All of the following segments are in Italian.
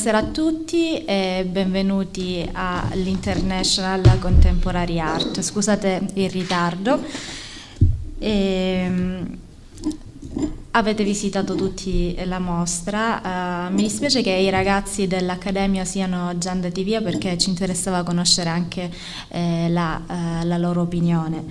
Buonasera a tutti e benvenuti all'International Contemporary Art. Scusate il ritardo. E, ehm, avete visitato tutti la mostra. Uh, mi dispiace che i ragazzi dell'Accademia siano già andati via perché ci interessava conoscere anche eh, la, uh, la loro opinione.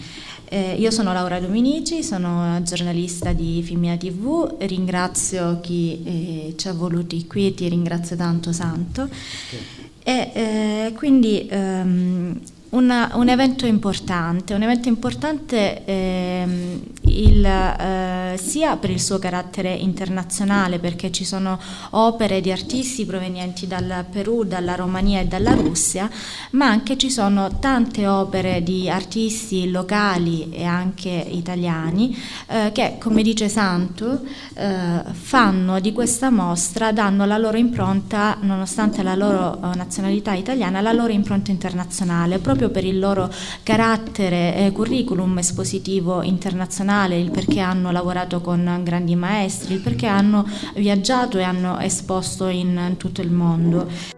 Eh, io sono Laura Dominici, sono giornalista di Filmia TV, ringrazio chi eh, ci ha voluti qui e ti ringrazio tanto Santo. Okay. E eh, quindi ehm, una, un evento importante, un evento importante ehm, il, eh, sia per il suo carattere internazionale, perché ci sono opere di artisti provenienti dal Perù, dalla Romania e dalla Russia, ma anche ci sono tante opere di artisti locali e anche italiani eh, che, come dice Santo, eh, fanno di questa mostra, danno la loro impronta, nonostante la loro eh, nazionalità italiana, la loro impronta internazionale proprio per il loro carattere eh, curriculum espositivo internazionale, il perché hanno lavorato con grandi maestri, il perché hanno viaggiato e hanno esposto in tutto il mondo.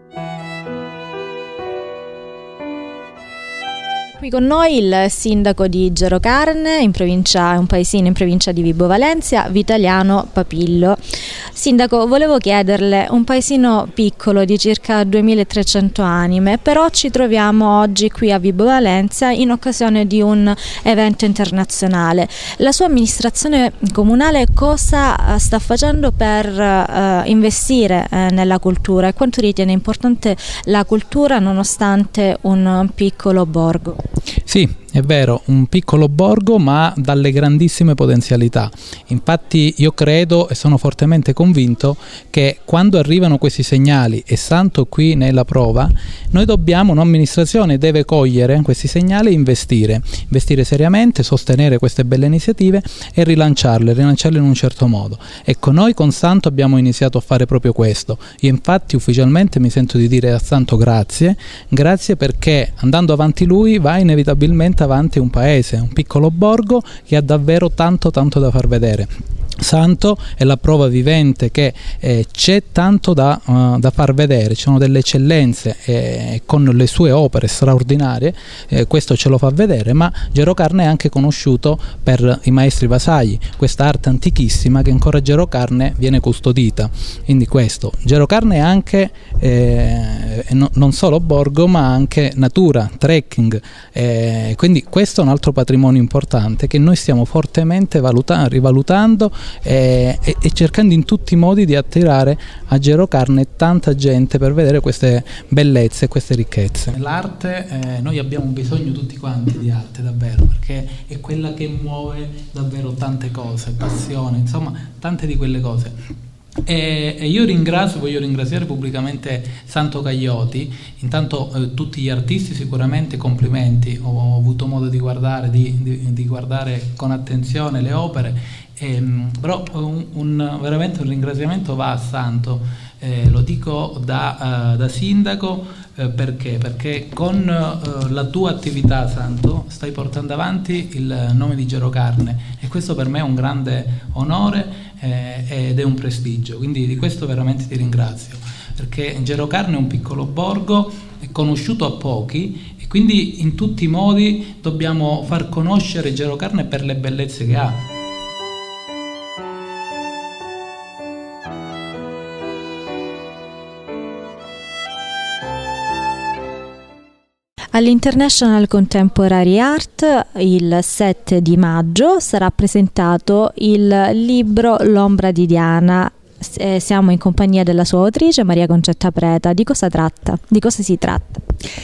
Qui con noi il sindaco di Gerocarne, in provincia, un paesino in provincia di Vibo Valencia, Vitaliano Papillo. Sindaco, volevo chiederle, un paesino piccolo di circa 2300 anime, però ci troviamo oggi qui a Vibo Valencia in occasione di un evento internazionale. La sua amministrazione comunale cosa eh, sta facendo per uh, investire uh, nella cultura e quanto ritiene importante la cultura nonostante un piccolo borgo? Sì, è vero, un piccolo borgo ma dalle grandissime potenzialità. Infatti io credo e sono fortemente convinto che quando arrivano questi segnali, e Santo qui nella prova, noi dobbiamo, un'amministrazione deve cogliere questi segnali e investire, investire seriamente, sostenere queste belle iniziative e rilanciarle, rilanciarle in un certo modo. Ecco, noi con Santo abbiamo iniziato a fare proprio questo. Io infatti ufficialmente mi sento di dire a Santo grazie, grazie perché andando avanti lui va inevitabilmente avanti un paese, un piccolo borgo che ha davvero tanto tanto da far vedere. Santo è la prova vivente che eh, c'è tanto da, uh, da, far vedere, ci sono delle eccellenze eh, con le sue opere straordinarie, eh, questo ce lo fa vedere, ma Gero Carne è anche conosciuto per i maestri vasagli, questa arte antichissima che ancora Gero Carne viene custodita. Quindi questo, Gero Carne è anche eh, no, non solo borgo ma anche natura, trekking, eh, quindi questo è un altro patrimonio importante che noi stiamo fortemente rivalutando e, e, e, cercando in tutti i modi di attirare a Gerocarne tanta gente per vedere queste bellezze, queste ricchezze. L'arte, eh, noi abbiamo bisogno tutti quanti di arte davvero, perché è quella che muove davvero tante cose, passione, insomma tante di quelle cose. E, io ringrazio, voglio ringraziare pubblicamente Santo Caglioti, intanto eh, tutti gli artisti sicuramente complimenti, ho, avuto modo di guardare, di, di, di guardare con attenzione le opere, ehm, però un, un, veramente un ringraziamento va a Santo, eh, lo dico da, uh, da sindaco eh, perché? Perché con uh, la tua attività Santo stai portando avanti il nome di Gerocarne e questo per me è un grande onore eh, ed è un prestigio, quindi di questo veramente ti ringrazio, perché Gerocarne è un piccolo borgo, conosciuto a pochi e quindi in tutti i modi dobbiamo far conoscere Gerocarne per le bellezze che ha. All'International Contemporary Art il 7 di maggio sarà presentato il libro L'ombra di Diana. Eh, siamo in compagnia della sua autrice Maria Concetta Preta. Di cosa tratta? Di cosa si tratta?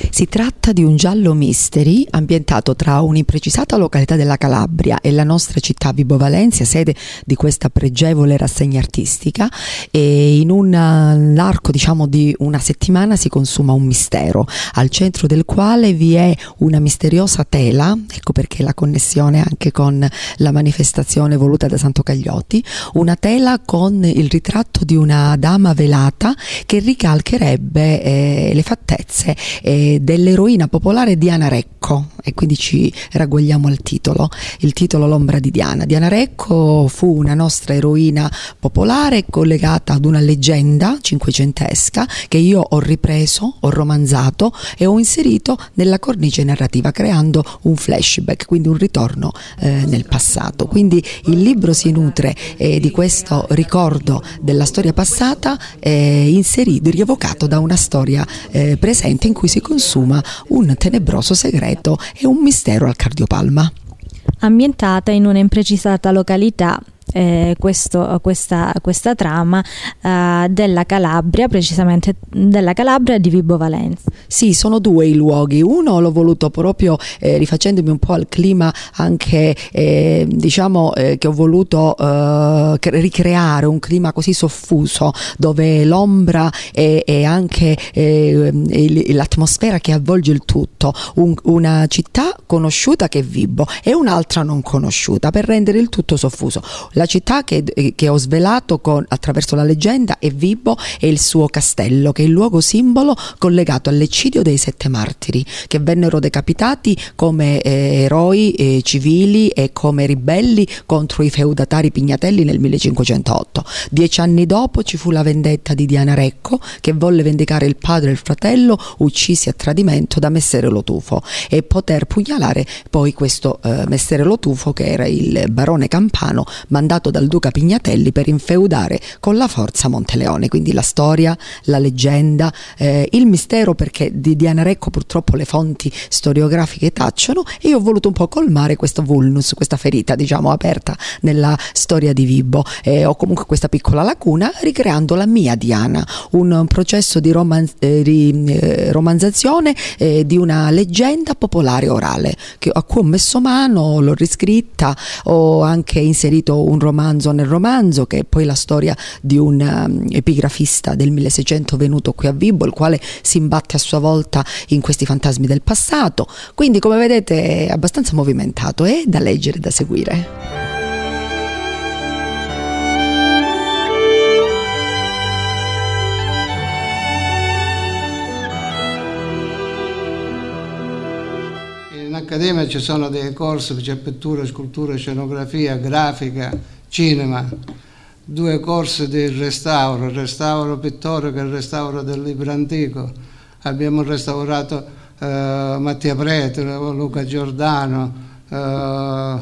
Si tratta di un giallo mystery ambientato tra un'imprecisata località della Calabria e la nostra città Vibo Valencia, sede di questa pregevole rassegna artistica e in un arco diciamo di una settimana si consuma un mistero al centro del quale vi è una misteriosa tela, ecco perché la connessione anche con la manifestazione voluta da Santo Cagliotti, una tela con il ritratto di una dama velata che ricalcherebbe eh, le fattezze eh, dell'eroina popolare Diana Recco e quindi ci ragguagliamo al titolo, il titolo L'ombra di Diana. Diana Recco fu una nostra eroina popolare collegata ad una leggenda cinquecentesca che io ho ripreso, ho romanzato e ho inserito nella cornice narrativa creando un flashback, quindi un ritorno eh, nel passato. Quindi il libro si nutre eh, di questo ricordo della storia passata eh, inserito, rievocato da una storia eh, presente in cui si consuma un tenebroso segreto e un mistero al cardiopalma. Ambientata in una imprecisata località eh, questo, questa, questa, trama eh, della Calabria, precisamente della Calabria di Vibo Valenza. Sì, sono due i luoghi. Uno l'ho voluto proprio eh, rifacendomi un po' al clima anche eh, diciamo eh, che ho voluto eh, ricreare un clima così soffuso dove l'ombra e, e anche l'atmosfera che avvolge il tutto, un, una città conosciuta che è Vibo e un'altra non conosciuta per rendere il tutto soffuso. La città che, che ho svelato con, attraverso la leggenda è Vibo e il suo castello, che è il luogo simbolo collegato all'eccidio dei sette martiri, che vennero decapitati come eh, eroi eh, civili e come ribelli contro i feudatari pignatelli nel 1508. Dieci anni dopo ci fu la vendetta di Diana Recco, che volle vendicare il padre e il fratello uccisi a tradimento da Messere Lotufo e poter pugnalare poi questo eh, Messere Lotufo, che era il barone campano, mandato mandato dal duca Pignatelli per infeudare con la forza Monteleone, quindi la storia, la leggenda, eh, il mistero perché di Diana Recco purtroppo le fonti storiografiche tacciono e io ho voluto un po' colmare questo vulnus, questa ferita diciamo aperta nella storia di Vibo eh, o comunque questa piccola lacuna ricreando la mia Diana, un processo di, roman eh, di eh, romanzazione eh, di una leggenda popolare orale che, a cui ho messo mano, l'ho riscritta, ho anche inserito un romanzo nel romanzo, che è poi la storia di un um, epigrafista del 1600 venuto qui a Vibo, il quale si imbatte a sua volta in questi fantasmi del passato. Quindi, come vedete, è abbastanza movimentato e da leggere da seguire. Accademia ci sono dei corsi, c'è pittura, scultura, scenografia, grafica, cinema, due corsi di restauro, restauro pittorico e restauro del libro antico. Abbiamo restaurato eh, Mattia Prete, Luca Giordano, eh,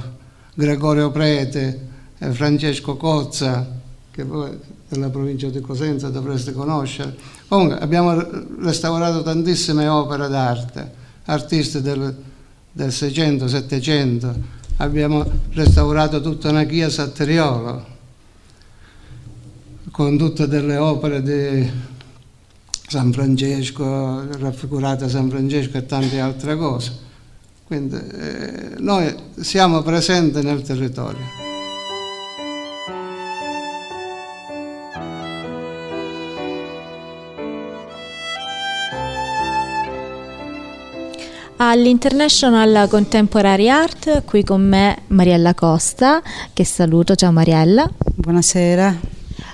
Gregorio Prete, eh, Francesco Cozza, che voi della provincia di Cosenza dovreste conoscere. Comunque abbiamo restaurato tantissime opere d'arte, artisti del, del 600-700 abbiamo restaurato tutta una chiesa a Teriolo con tutte delle opere di San Francesco, raffigurata San Francesco e tante altre cose. Quindi eh, noi siamo presenti nel territorio. all'International Contemporary Art, qui con me Mariella Costa, che saluto, ciao Mariella. Buonasera.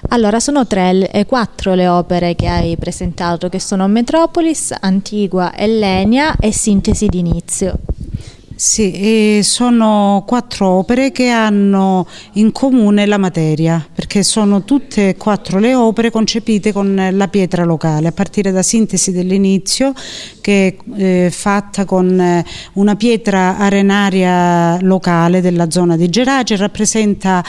Allora, sono tre e quattro le opere che hai presentato, che sono Metropolis, Antigua, Ellenia e Sintesi d'inizio. Sì, sono quattro opere che hanno in comune la materia, perché sono tutte e quattro le opere concepite con la pietra locale, a partire da sintesi dell'inizio, che è eh, fatta con eh, una pietra arenaria locale della zona di Gerace, rappresenta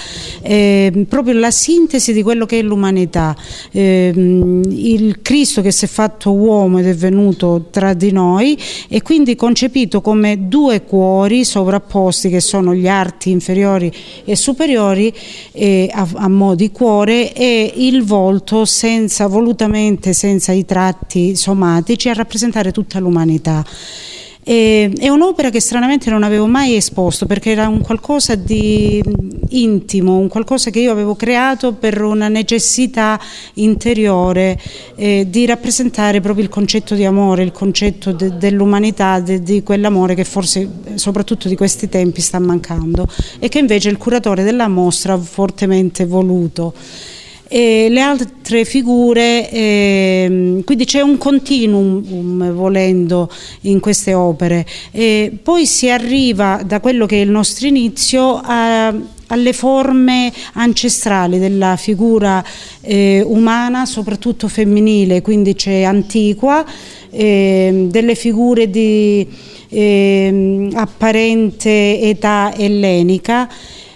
eh, proprio la sintesi di quello che è l'umanità. Eh, il Cristo che si è fatto uomo ed è venuto tra di noi e quindi concepito come due cuori cuori sovrapposti che sono gli arti inferiori e superiori eh, a, a mo' di cuore e il volto senza volutamente senza i tratti somatici a rappresentare tutta l'umanità. E, è un'opera che stranamente non avevo mai esposto perché era un qualcosa di intimo, un qualcosa che io avevo creato per una necessità interiore eh, di rappresentare proprio il concetto di amore, il concetto de, dell'umanità, de, di quell'amore che forse soprattutto di questi tempi sta mancando e che invece il curatore della mostra ha fortemente voluto. E le altre figure, eh, quindi c'è un continuum um, volendo in queste opere. E poi si arriva da quello che è il nostro inizio a, alle forme ancestrali della figura eh, umana, soprattutto femminile, quindi c'è antiqua, eh, delle figure di ehm, apparente età ellenica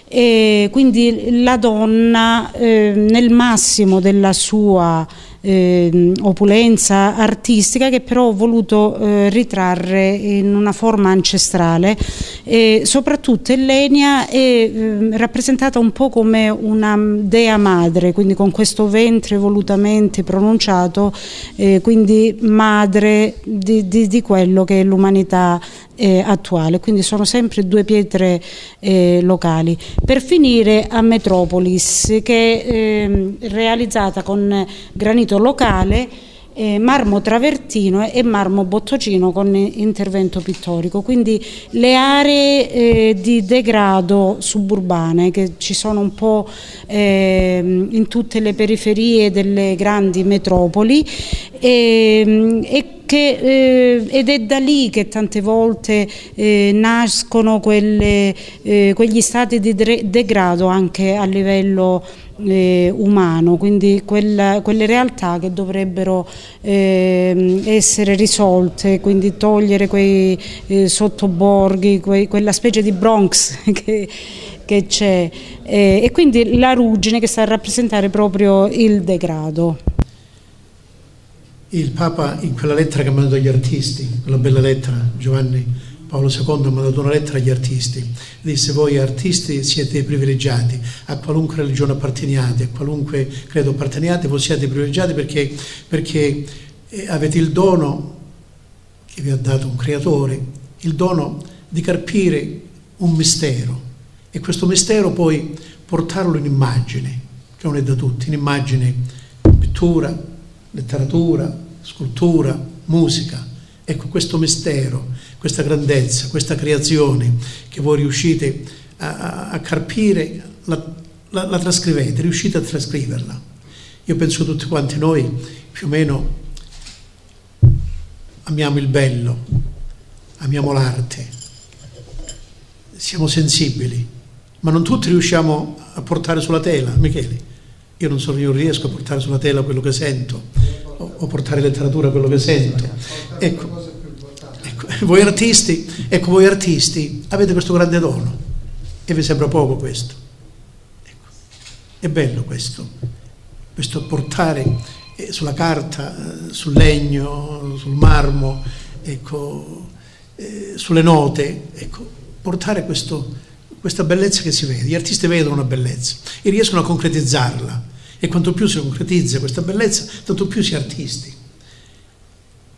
e quindi la donna eh, nel massimo della sua eh, opulenza artistica che però ho voluto eh, ritrarre in una forma ancestrale. E soprattutto Elenia è eh, rappresentata un po' come una dea madre quindi con questo ventre volutamente pronunciato eh, quindi madre di, di, di quello che l'umanità eh, attuale, quindi sono sempre due pietre eh, locali. Per finire a Metropolis, che è eh, realizzata con granito locale, eh, marmo travertino e marmo bottocino con intervento pittorico, quindi le aree eh, di degrado suburbane che ci sono un po' eh, in tutte le periferie delle grandi metropoli e, e che, eh, ed è da lì che tante volte eh, nascono quelle, eh, quegli stati di degrado anche a livello eh, umano, quindi quella, quelle realtà che dovrebbero eh, essere risolte, quindi togliere quei eh, sottoborghi, quei, quella specie di Bronx che, che c'è eh, e quindi la ruggine che sta a rappresentare proprio il degrado. Il Papa in quella lettera che ha mandato agli artisti, quella bella lettera, Giovanni Paolo II ha mandato una lettera agli artisti, disse voi artisti siete privilegiati, a qualunque religione apparteniate, a qualunque credo apparteniate, voi siete privilegiati perché, perché eh, avete il dono che vi ha dato un creatore, il dono di carpire un mistero. E questo mistero poi portarlo in immagine, che non è da tutti, in immagine pittura, letteratura, scultura, musica. Ecco questo mistero questa grandezza, questa creazione che voi riuscite a, a carpire, la, la, la trascrivete, riuscite a trascriverla. Io penso che tutti quanti noi più o meno amiamo il bello, amiamo l'arte, siamo sensibili, ma non tutti riusciamo a portare sulla tela, Michele. Io non, so, io riesco a portare sulla tela quello che sento, o, o portare letteratura quello che sento. Ecco, voi artisti, ecco voi artisti avete questo grande dono e vi sembra poco questo. Ecco. È bello questo, questo portare eh, sulla carta, eh, sul legno, sul marmo, ecco, eh, sulle note, ecco, portare questo, questa bellezza che si vede. Gli artisti vedono una bellezza e riescono a concretizzarla e quanto più si concretizza questa bellezza, tanto più si è artisti.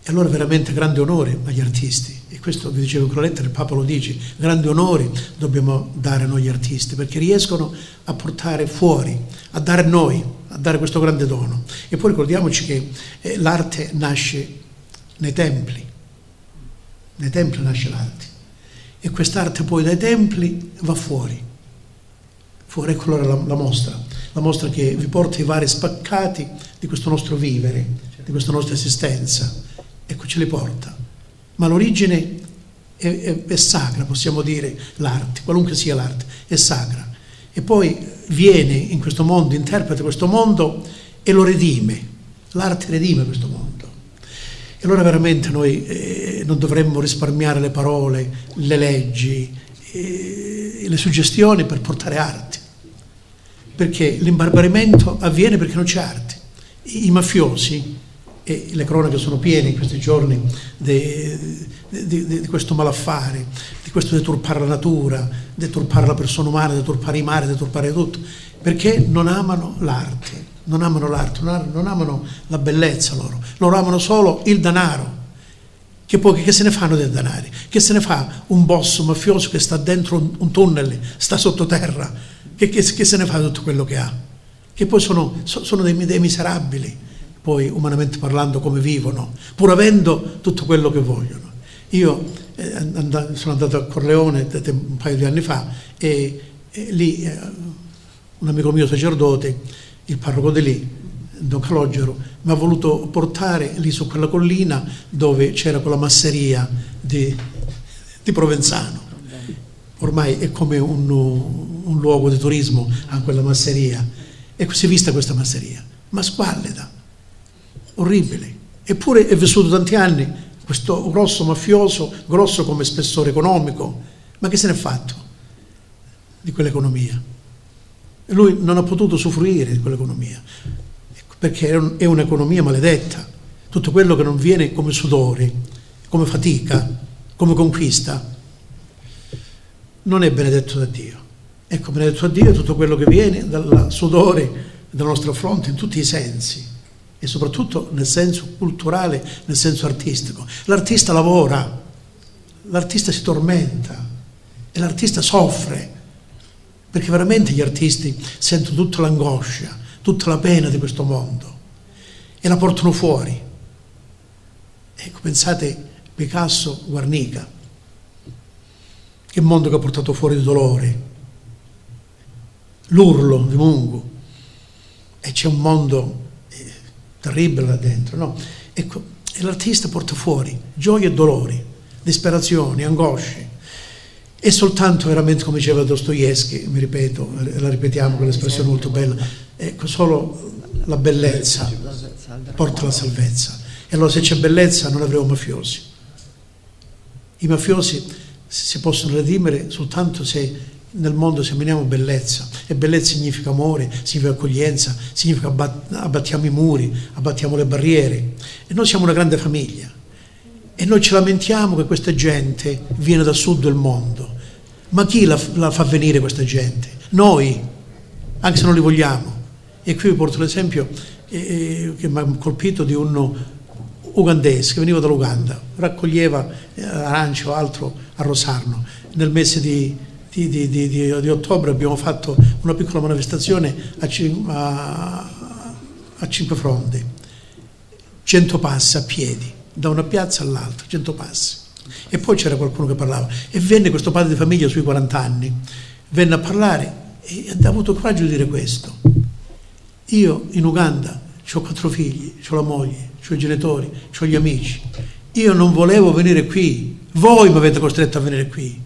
E allora veramente grande onore agli artisti, e questo vi dicevo in quella lettera, il Papa lo dice, grande onore dobbiamo dare noi artisti, perché riescono a portare fuori, a dare noi, a dare questo grande dono. E poi ricordiamoci che eh, l'arte nasce nei templi, nei templi nasce l'arte, e quest'arte poi dai templi va fuori. Fuori, ecco allora la, la mostra, la mostra che vi porta i vari spaccati di questo nostro vivere, di questa nostra esistenza ecco ce le porta. Ma l'origine è, è, è sacra, possiamo dire, l'arte, qualunque sia l'arte, è sacra. E poi viene in questo mondo, interpreta questo mondo e lo redime. L'arte redime questo mondo. E allora veramente noi eh, non dovremmo risparmiare le parole, le leggi, eh, le suggestioni per portare arte. Perché l'imbarbarimento avviene perché non c'è arte. I mafiosi e le cronache sono piene in questi giorni di, di, di, questo malaffare, di questo deturpare la natura, deturpare la persona umana, deturpare i mari, deturpare tutto, perché non amano l'arte, non amano l'arte, non amano la bellezza loro, loro amano solo il denaro. Che poi che se ne fanno dei denari? Che se ne fa un boss mafioso che sta dentro un, un tunnel, sta sottoterra? Che, che, che, se ne fa tutto quello che ha? Che poi sono, sono dei, dei miserabili poi umanamente parlando come vivono, pur avendo tutto quello che vogliono. Io eh, and- sono andato a Corleone un paio di anni fa e, e lì eh, un amico mio sacerdote il parroco di lì, Don Calogero, mi ha voluto portare lì su quella collina dove c'era quella masseria di, di Provenzano. Ormai è come un, un luogo di turismo a quella masseria. E si è vista questa masseria, ma squallida, orribile. Eppure è vissuto tanti anni questo grosso mafioso, grosso come spessore economico, ma che se n'è fatto di quell'economia? Lui non ha potuto usufruire di quell'economia, perché è un'economia maledetta. Tutto quello che non viene come sudore, come fatica, come conquista, non è benedetto da Dio. Ecco, benedetto da Dio è tutto quello che viene dal sudore della nostra fronte in tutti i sensi e soprattutto nel senso culturale, nel senso artistico. L'artista lavora, l'artista si tormenta e l'artista soffre, perché veramente gli artisti sentono tutta l'angoscia, tutta la pena di questo mondo e la portano fuori. Ecco, pensate Picasso, Guarnica, che mondo che ha portato fuori il dolore, l'urlo di Mungo, e c'è un mondo terribile là dentro, no? Ecco, e l'artista porta fuori gioie e dolori, disperazioni, angosce. E soltanto veramente, come diceva Dostoevsky, mi ripeto, la ripetiamo quell'espressione molto bella, ecco, solo la bellezza porta la salvezza. E allora se c'è bellezza non avremo mafiosi. I mafiosi si possono redimere soltanto se nel mondo seminiamo bellezza e bellezza significa amore, significa accoglienza, significa abbattiamo i muri, abbattiamo le barriere e noi siamo una grande famiglia e noi ci lamentiamo che questa gente viene dal sud del mondo ma chi la, la fa venire questa gente? Noi, anche se non li vogliamo e qui vi porto l'esempio eh, che mi ha colpito di un ugandese che veniva dall'Uganda, raccoglieva eh, arance o altro a Rosarno. Nel mese di, di, di, di, ottobre abbiamo fatto una piccola manifestazione a, a, a Cinque Fronde, 100 passi a piedi, da una piazza all'altra, 100 passi. E poi c'era qualcuno che parlava. E venne questo padre di famiglia sui 40 anni, venne a parlare e ha avuto il coraggio di dire questo. Io in Uganda ho quattro figli, ho la moglie, ho i genitori, ho gli amici. Io non volevo venire qui, voi mi avete costretto a venire qui,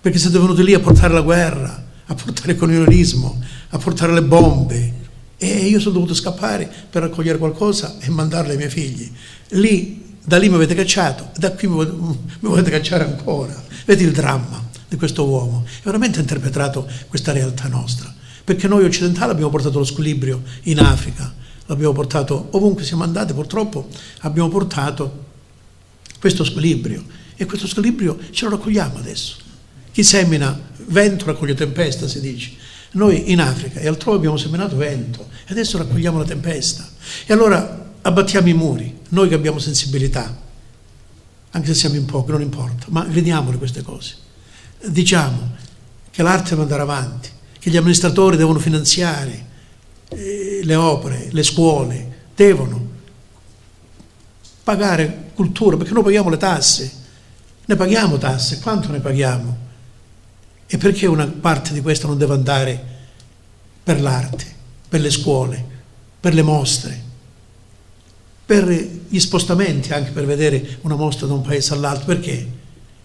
perché siete venuti lì a portare la guerra, a portare il colonialismo, a portare le bombe. E io sono dovuto scappare per raccogliere qualcosa e mandarle ai miei figli. Lì, da lì mi avete cacciato, da qui mi volete cacciare ancora. Vedi il dramma di questo uomo. È veramente interpretato questa realtà nostra. Perché noi occidentali abbiamo portato lo squilibrio in Africa, l'abbiamo portato ovunque siamo andati, purtroppo abbiamo portato questo squilibrio e questo squilibrio ce lo raccogliamo adesso. Chi semina vento raccoglie tempesta, si dice. Noi in Africa e altrove abbiamo seminato vento e adesso raccogliamo la tempesta. E allora abbattiamo i muri, noi che abbiamo sensibilità, anche se siamo in pochi, non importa, ma vediamole queste cose. Diciamo che l'arte deve andare avanti, che gli amministratori devono finanziare, eh, le opere, le scuole, devono pagare cultura, perché noi paghiamo le tasse, ne paghiamo tasse, quanto ne paghiamo? E perché una parte di questo non deve andare per l'arte, per le scuole, per le mostre, per gli spostamenti, anche per vedere una mostra da un paese all'altro? Perché?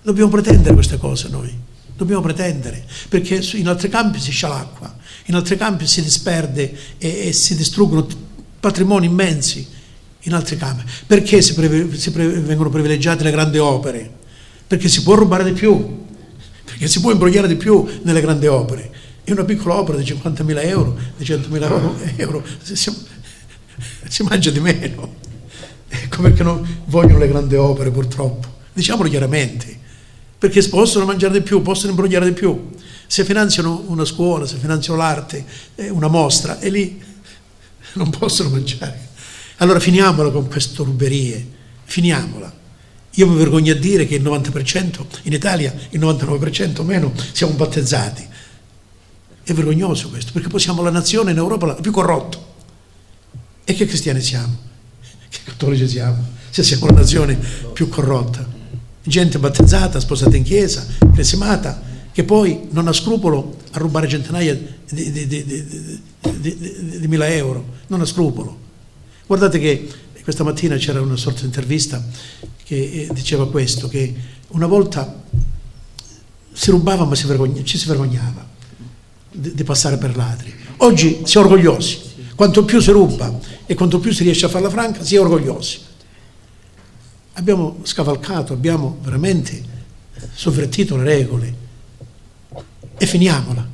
Dobbiamo pretendere queste cose noi, dobbiamo pretendere, perché in altri campi si scialacqua, in altri campi si disperde e, e si distruggono patrimoni immensi in altri campi. Perché si, pre, si pre, vengono privilegiate le grandi opere? Perché si può rubare di più, perché si può imbrogliare di più nelle grandi opere. E una piccola opera di 50.000 euro, di 100.000 euro, si, si mangia di meno. Ecco perché non vogliono le grandi opere purtroppo. Diciamolo chiaramente, perché possono mangiare di più, possono imbrogliare di più. Se finanziano una scuola, se finanziano l'arte, eh, una mostra, e lì non possono mangiare. Allora finiamola con queste ruberie, finiamola. Io mi vergogno a dire che il 90% in Italia, il 99% o meno, siamo battezzati. È vergognoso questo, perché poi siamo la nazione in Europa la più corrotta. E che cristiani siamo? Che cattolici siamo? Se siamo la nazione più corrotta. Gente battezzata, sposata in chiesa, cresimata, che poi non ha scrupolo a rubare centinaia di, di, di, di mila euro, non ha scrupolo. Guardate che questa mattina c'era una sorta di intervista che eh, diceva questo, che una volta si rubava ma si ci si vergognava di passare per ladri. Oggi si è orgogliosi, quanto più si ruba e quanto più si riesce a farla franca, si è orgogliosi. Abbiamo scavalcato, abbiamo veramente sovvertito le regole e finiamola.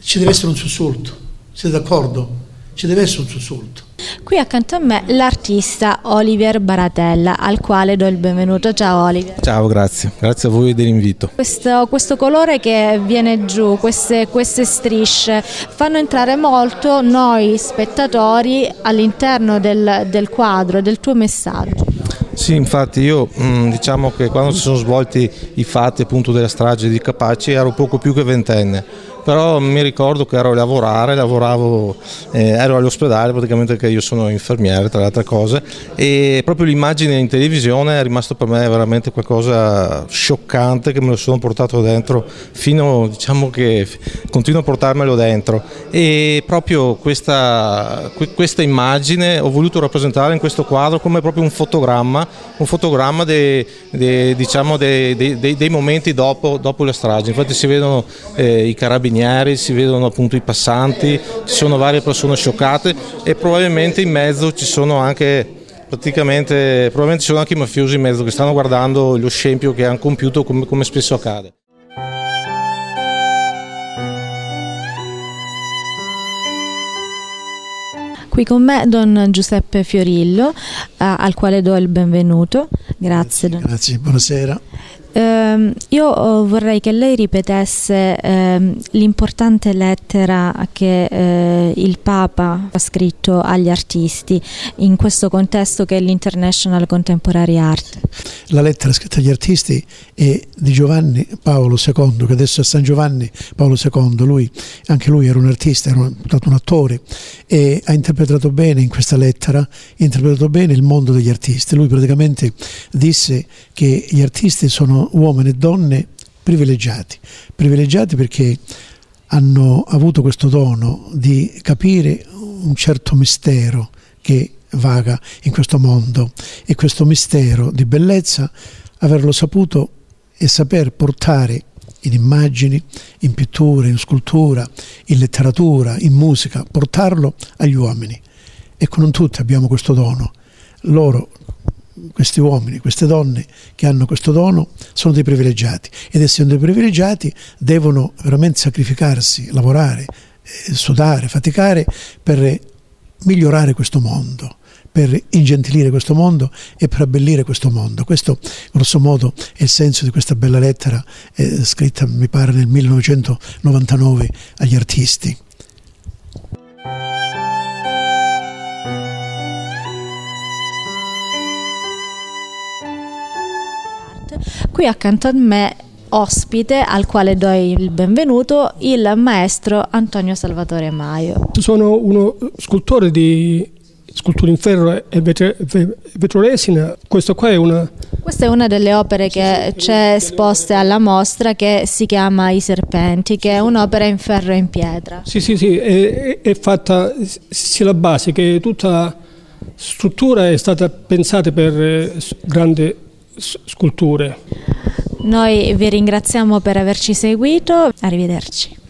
Ci deve essere un sussulto, siete d'accordo? Ci deve essere un sussulto. Qui accanto a me l'artista Olivier Baratella, al quale do il benvenuto. Ciao Olivier. Ciao, grazie. Grazie a voi dell'invito. Questo, questo, colore che viene giù, queste, queste, strisce, fanno entrare molto noi spettatori all'interno del, del quadro, del tuo messaggio. Sì, infatti io mm, diciamo che quando si sono svolti i fatti appunto della strage di Capaci ero poco più che ventenne però mi ricordo che ero a lavorare, lavoravo, eh, ero all'ospedale praticamente perché io sono infermiere tra le altre cose e proprio l'immagine in televisione è rimasto per me veramente qualcosa scioccante che me lo sono portato dentro fino, diciamo che continuo a portarmelo dentro. E proprio questa, questa immagine ho voluto rappresentare in questo quadro come proprio un fotogramma, un fotogramma dei, dei, diciamo dei, dei, momenti dopo, dopo le stragi, infatti si vedono eh, i carabinieri carabinieri, si vedono appunto i passanti, ci sono varie persone scioccate e probabilmente in mezzo ci sono anche praticamente probabilmente ci sono anche i mafiosi in mezzo che stanno guardando lo scempio che hanno compiuto come, come spesso accade. Qui con me Don Giuseppe Fiorillo, eh, al quale do il benvenuto. Grazie. Grazie, grazie. buonasera. Uh, io oh, vorrei che lei ripetesse uh, l'importante lettera che uh, il Papa ha scritto agli artisti in questo contesto che è l'International Contemporary Art. La lettera scritta agli artisti è di Giovanni Paolo II, che adesso è San Giovanni Paolo II, lui, anche lui era un artista, era stato un attore e ha interpretato bene in questa lettera, ha interpretato bene il mondo degli artisti. Lui praticamente disse che gli artisti sono uomini e donne privilegiati, privilegiati perché hanno avuto questo dono di capire un certo mistero che vaga in questo mondo e questo mistero di bellezza averlo saputo e saper portare in immagini, in pittura, in scultura, in letteratura, in musica, portarlo agli uomini. Ecco, non tutti abbiamo questo dono. Loro questi uomini, queste donne che hanno questo dono sono dei privilegiati ed essendo dei privilegiati devono veramente sacrificarsi, lavorare, eh, sudare, faticare per migliorare questo mondo per ingentilire questo mondo e per abbellire questo mondo. Questo, grosso modo, è il senso di questa bella lettera eh, scritta, mi pare, nel 1999 agli artisti. Qui accanto a me ospite al quale do il benvenuto il maestro Antonio Salvatore Maio. Sono uno scultore di sculture in ferro e vetroresina. Questo qua è una... Questa è una delle opere che c'è esposte alla mostra che si chiama I Serpenti, che è un'opera in ferro e in pietra. Sì, sì, sì, è, è fatta sia la base che tutta la struttura è stata pensata per eh, grandi sculture. Noi vi ringraziamo per averci seguito, arrivederci.